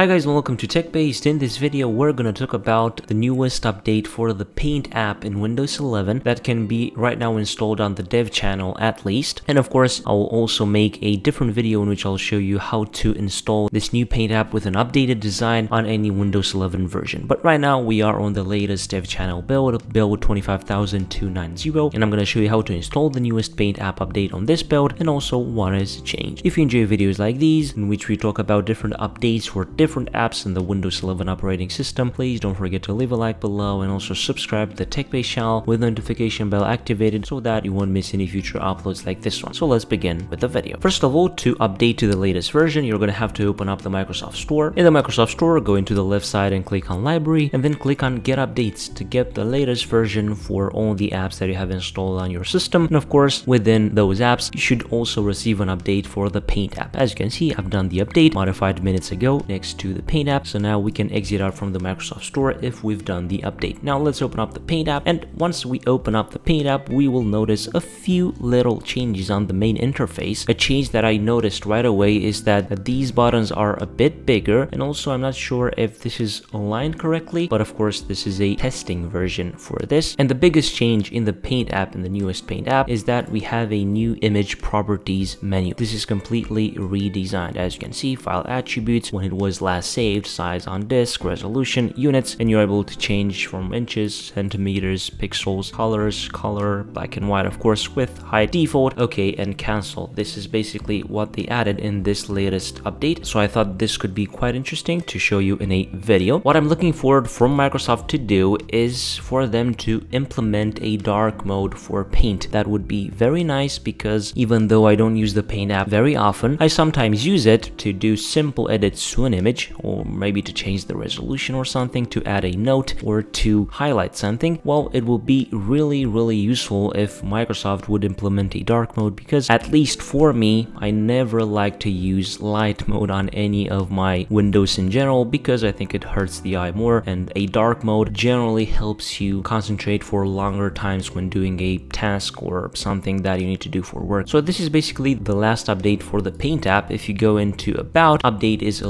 Hi guys and welcome to TechBased. In this video we're gonna talk about the newest update for the Paint app in Windows 11 that can be right now installed on the dev channel at least. And of course I will also make a different video in which I'll show you how to install this new Paint app with an updated design on any Windows 11 version. But right now we are on the latest dev channel build, build 25290 and I'm gonna show you how to install the newest Paint app update on this build and also what has changed. If you enjoy videos like these in which we talk about different updates for different different apps in the Windows 11 operating system, please don't forget to leave a like below and also subscribe to the TechBased channel with notification bell activated so that you won't miss any future uploads like this one. So let's begin with the video. First of all, to update to the latest version, you're going to have to open up the Microsoft Store. In the Microsoft Store, go into the left side and click on Library and then click on Get Updates to get the latest version for all the apps that you have installed on your system. And of course, within those apps, you should also receive an update for the Paint app. As you can see, I've done the update modified minutes ago next to the Paint app. So now we can exit out from the Microsoft Store if we've done the update. Now let's open up the Paint app. And once we open up the Paint app, we will notice a few little changes on the main interface. A change that I noticed right away is that these buttons are a bit bigger. And also I'm not sure if this is aligned correctly, but of course this is a testing version for this. And the biggest change in the Paint app, in the newest Paint app, is that we have a new image properties menu. This is completely redesigned. As you can see, file attributes, when it was last saved, size on disk, resolution, units, and you're able to change from inches, centimeters, pixels, colors, color, black and white, of course, with high default, okay, and cancel. This is basically what they added in this latest update. So I thought this could be quite interesting to show you in a video. What I'm looking forward from Microsoft to do is for them to implement a dark mode for Paint. That would be very nice because even though I don't use the Paint app very often, I sometimes use it to do simple edits to an image or maybe to change the resolution or something, to add a note or to highlight something. Well, it will be really, really useful if Microsoft would implement a dark mode because at least for me, I never like to use light mode on any of my windows in general because I think it hurts the eye more and a dark mode generally helps you concentrate for longer times when doing a task or something that you need to do for work. So this is basically the last update for the Paint app. If you go into about, update is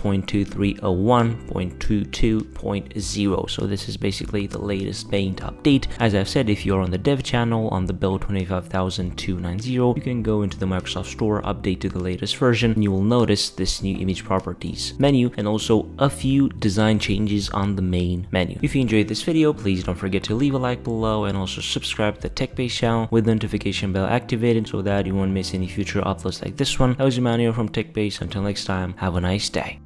11.2301.22.0. So this is basically the latest Paint update. As I've said, if you're on the dev channel on the build 25290, you can go into the Microsoft Store, update to the latest version, and you will notice this new image properties menu and also a few design changes on the main menu. If you enjoyed this video, please don't forget to leave a like below and also subscribe to the TechBased channel with the notification bell activated so that you won't miss any future uploads like this one. I was Emmanuel from TechBased. Until next time, have a nice day.